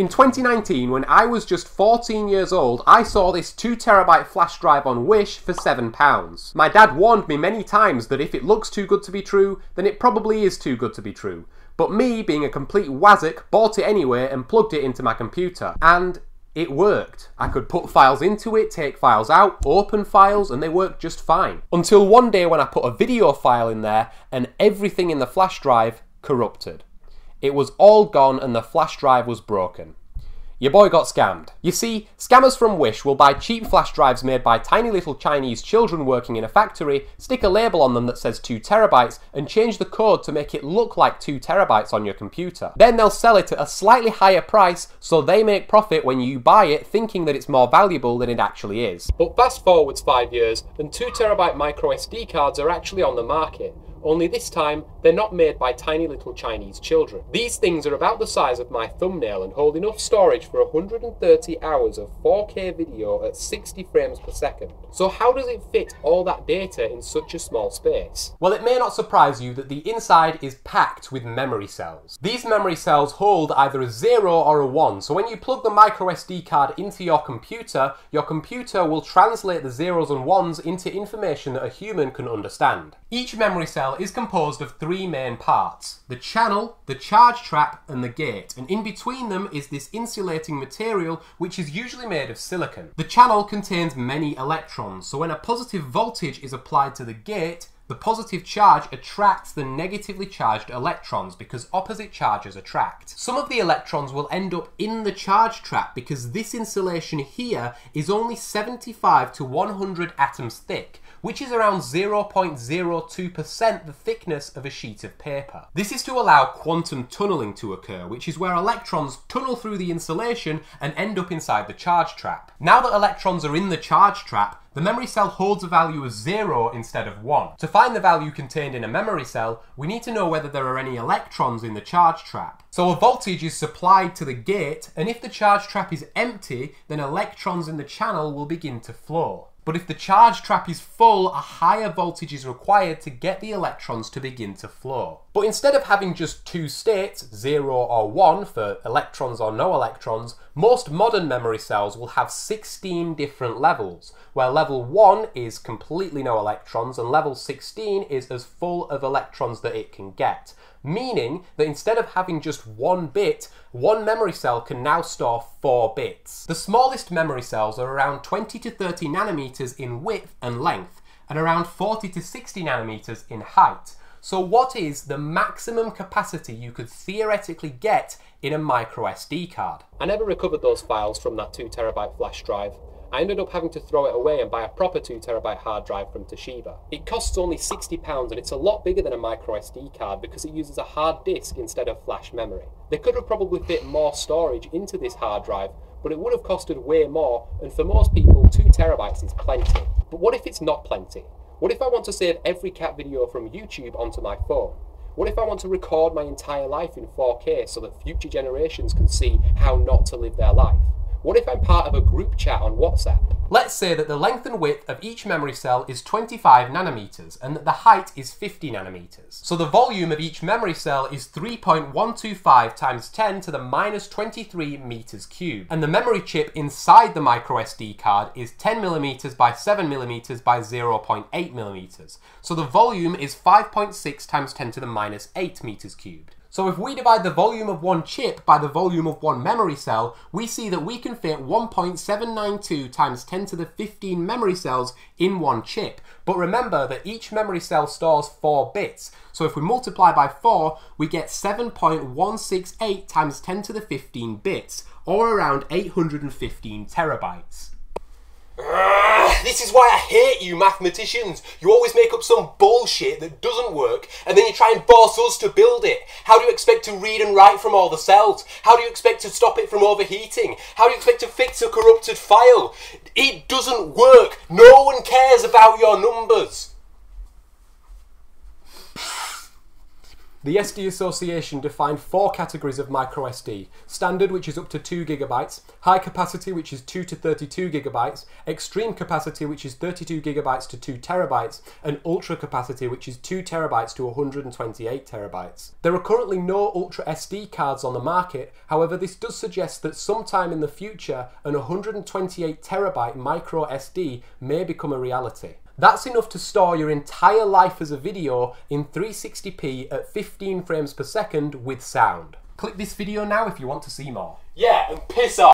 In 2019, when I was just 14 years old, I saw this 2TB flash drive on Wish for £7. My dad warned me many times that if it looks too good to be true, then it probably is too good to be true. But me, being a complete wazzock, bought it anyway and plugged it into my computer. And it worked. I could put files into it, take files out, open files, and they worked just fine. Until one day when I put a video file in there and everything in the flash drive corrupted. It was all gone and the flash drive was broken. Your boy got scammed. You see, scammers from Wish will buy cheap flash drives made by tiny little Chinese children working in a factory, stick a label on them that says 2 terabytes, and change the code to make it look like 2 terabytes on your computer. Then they'll sell it at a slightly higher price so they make profit when you buy it thinking that it's more valuable than it actually is. But fast forwards 5 years and 2 terabyte micro SD cards are actually on the market only this time they're not made by tiny little Chinese children. These things are about the size of my thumbnail and hold enough storage for 130 hours of 4K video at 60 frames per second. So how does it fit all that data in such a small space? Well, it may not surprise you that the inside is packed with memory cells. These memory cells hold either a 0 or a 1, so when you plug the micro SD card into your computer, your computer will translate the zeros and ones into information that a human can understand. Each memory cell is composed of three main parts the channel, the charge trap, and the gate. And in between them is this insulating material, which is usually made of silicon. The channel contains many electrons, so when a positive voltage is applied to the gate, the positive charge attracts the negatively charged electrons because opposite charges attract. Some of the electrons will end up in the charge trap because this insulation here is only 75 to 100 atoms thick, which is around 0.02% the thickness of a sheet of paper. This is to allow quantum tunneling to occur, which is where electrons tunnel through the insulation and end up inside the charge trap. Now that electrons are in the charge trap, the memory cell holds a value of 0 instead of 1. To find the value contained in a memory cell, we need to know whether there are any electrons in the charge trap. So a voltage is supplied to the gate, and if the charge trap is empty, then electrons in the channel will begin to flow. But if the charge trap is full, a higher voltage is required to get the electrons to begin to flow. But instead of having just two states, 0 or 1 for electrons or no electrons, most modern memory cells will have 16 different levels, where level 1 is completely no electrons and level 16 is as full of electrons that it can get meaning that instead of having just one bit, one memory cell can now store four bits. The smallest memory cells are around 20 to 30 nanometers in width and length, and around 40 to 60 nanometers in height. So what is the maximum capacity you could theoretically get in a micro SD card? I never recovered those files from that 2TB flash drive, I ended up having to throw it away and buy a proper 2TB hard drive from Toshiba. It costs only £60 and it's a lot bigger than a micro SD card because it uses a hard disk instead of flash memory. They could have probably fit more storage into this hard drive, but it would have costed way more, and for most people, 2 terabytes is plenty. But what if it's not plenty? What if I want to save every cat video from YouTube onto my phone? What if I want to record my entire life in 4K so that future generations can see how not to live their life? What if I'm part of a group chat on WhatsApp? Let's say that the length and width of each memory cell is 25 nanometers and that the height is 50 nanometers. So the volume of each memory cell is 3.125 times 10 to the minus 23 meters cubed. And the memory chip inside the micro SD card is 10 millimeters by 7 millimeters by 0.8 millimeters. So the volume is 5.6 times 10 to the minus 8 meters cubed. So if we divide the volume of one chip by the volume of one memory cell, we see that we can fit 1.792 times 10 to the 15 memory cells in one chip. But remember that each memory cell stores 4 bits. So if we multiply by 4, we get 7.168 times 10 to the 15 bits, or around 815 terabytes. This is why I hate you mathematicians. You always make up some bullshit that doesn't work and then you try and force us to build it. How do you expect to read and write from all the cells? How do you expect to stop it from overheating? How do you expect to fix a corrupted file? It doesn't work. No one cares about your numbers. The SD Association defined four categories of micro SD standard, which is up to 2 gigabytes, high capacity, which is 2 to 32 gigabytes, extreme capacity, which is 32 gigabytes to 2 terabytes, and ultra capacity, which is 2 terabytes to 128 terabytes. There are currently no ultra SD cards on the market, however, this does suggest that sometime in the future, an 128 terabyte micro SD may become a reality. That's enough to store your entire life as a video in 360p at 15 frames per second with sound. Click this video now if you want to see more. Yeah, and piss off.